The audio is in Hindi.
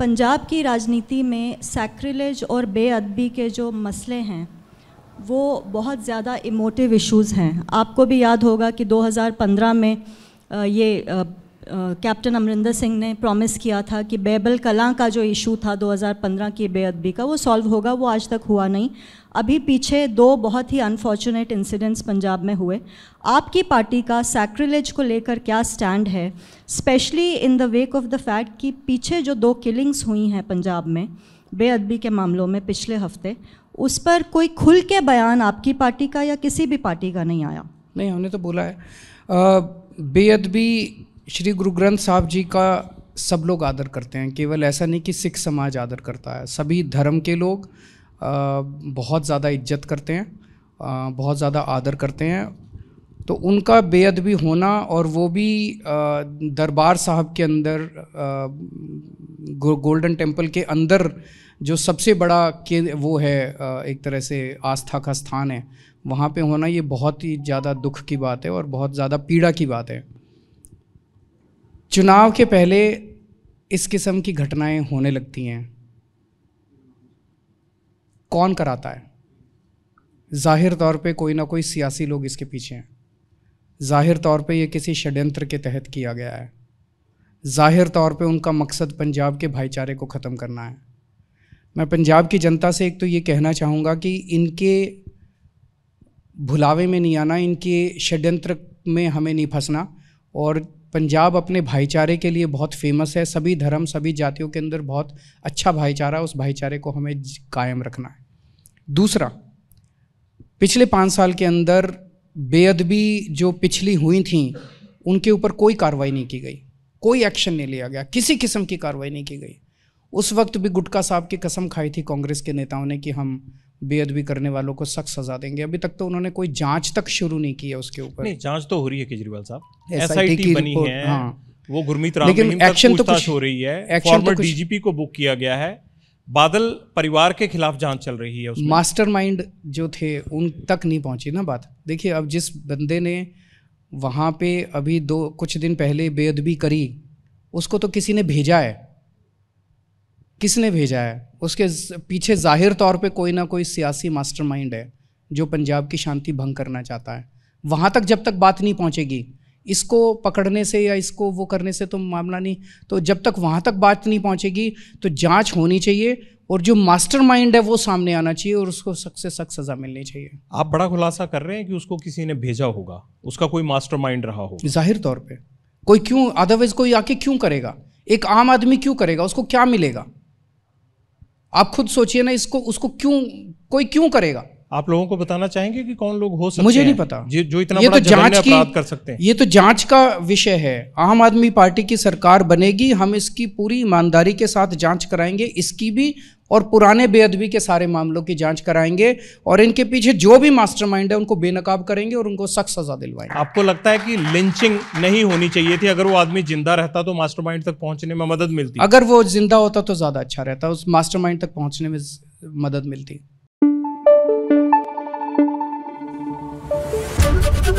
पंजाब की राजनीति में सैक्रिलेज और बेअदबी के जो मसले हैं, वो बहुत ज़्यादा इमोटिव इश्यूज़ हैं। आपको भी याद होगा कि 2015 में ये कैप्टन अमरिंदर सिंह ने प्रॉमिस किया था कि बेबल कलां का जो इशू था 2015 की बेअदबी का, वो सॉल्व होगा, वो आज तक हुआ नहीं। अभी पीछे दो बहुत ही अनफॉर्चुनेट इंसिडेंट्स पंजाब में हुए। आपकी पार्टी का सैक्रिलेज को लेकर क्या स्टैंड है? Specially in the wake of the fact कि पीछे जो दो किलिंग्स हुई हैं पंजाब में, बेअदबी के मामलों में पिछले हफ़्ते, उस पर कोई खुल के बयान आपकी पार्टी का या किसी भी पार्टी का नहीं आया? नहीं, हमने तो बोला है। बेअदबी श्री गुरु ग्रंथ साहब जी का सब लोग आदर करते हैं। केवल ऐसा नहीं कि सिख समाज आदर करता है। सभी धर्म के लोग बहुत ज़्यादा इज़्ज़त करते हैं बहुत ज़्यादा आदर करते हैं। तो उनका बेअदबी होना और वो भी दरबार साहब के अंदर गोल्डन टेंपल के अंदर जो सबसे बड़ा के, वो है एक तरह से आस्था का स्थान है, वहाँ पे होना ये बहुत ही ज़्यादा दुख की बात है और बहुत ज़्यादा पीड़ा की बात है। चुनाव के पहले इस किस्म की घटनाएँ होने लगती हैं। कौन कराता है? ज़ाहिर तौर पे कोई ना कोई सियासी लोग इसके पीछे हैं। ज़ाहिर तौर पे ये किसी षड्यंत्र के तहत किया गया है। ज़ाहिर तौर पे उनका मकसद पंजाब के भाईचारे को ख़त्म करना है। मैं पंजाब की जनता से एक तो ये कहना चाहूँगा कि इनके भुलावे में नहीं आना, इनके षड्यंत्र में हमें नहीं फंसना और पंजाब अपने भाईचारे के लिए बहुत फ़ेमस है। सभी धर्म, सभी जातियों के अंदर बहुत अच्छा भाईचारा उस भाईचारे को हमें कायम रखना है। दूसरा, पिछले पाँच साल के अंदर बेअदबी जो पिछली हुई थी, उनके ऊपर कोई कार्रवाई नहीं की गई। कोई एक्शन नहीं लिया गया। किसी किस्म की कार्रवाई नहीं की गई। उस वक्त भी गुटका साहब की कसम खाई थी कांग्रेस के नेताओं ने कि हम बेअदबी करने वालों को सख्त सजा देंगे। अभी तक तो उन्होंने कोई जाँच तक शुरू नहीं की है उसके ऊपर। नहीं जाँच तो हो रही है केजरीवाल साहब। एसआईटी बनी है हाँ। वो गुरमीत राम लेकिन एक्शन तो कुछ हो रही है। फॉर्मर तो डीजीपी को बुक किया गया है। बादल परिवार के खिलाफ जाँच चल रही है मास्टरमाइंड जो थे उन तक नहीं पहुँची ना बात। देखिए अब जिस बंदे ने वहाँ पे अभी दो कुछ दिन पहले बेअदबी करी उसको तो किसी ने भेजा है। किसने भेजा है? उसके पीछे ज़ाहिर तौर पे कोई ना कोई सियासी मास्टरमाइंड है जो पंजाब की शांति भंग करना चाहता है। वहाँ तक जब तक बात नहीं पहुँचेगी इसको पकड़ने से या इसको वो करने से तो मामला नहीं तो जब तक वहाँ तक बात नहीं पहुँचेगी तो जाँच होनी चाहिए और जो मास्टरमाइंड है वो सामने आना चाहिए और उसको सख्त से सख्त सज़ा मिलनी चाहिए। आप बड़ा खुलासा कर रहे हैं कि उसको किसी ने भेजा होगा उसका कोई मास्टरमाइंड रहा हो? ज़ाहिर तौर पे। कोई क्यों अदरवाइज़ कोई आके क्यों करेगा? एक आम आदमी क्यों करेगा? उसको क्या मिलेगा? आप खुद सोचिए ना इसको उसको क्यों कोई क्यों करेगा? आप लोगों को बताना चाहेंगे कि कौन लोग हो सकते मुझे नहीं पता। जो, जो इतना ये बड़ा तो जाँच की कर सकते हैं। ये तो जाँच का विषय है। आम आदमी पार्टी की सरकार बनेगी हम इसकी पूरी ईमानदारी के साथ जाँच कराएँगे इसकी भी और पुराने बेअदबी के सारे मामलों की जाँच कराएँगे और इनके पीछे जो भी मास्टरमाइंड है उनको बेनकाब करेंगे और उनको सख्त सजा दिलवाएँगे। आपको लगता है कि लिंचिंग नहीं होनी चाहिए थी? अगर वो आदमी ज़िंदा रहता तो मास्टरमाइंड तक पहुँचने में मदद मिलती। अगर वो ज़िंदा होता तो ज़्यादा अच्छा रहता उस मास्टरमाइंड तक पहुँचने में मदद मिलती।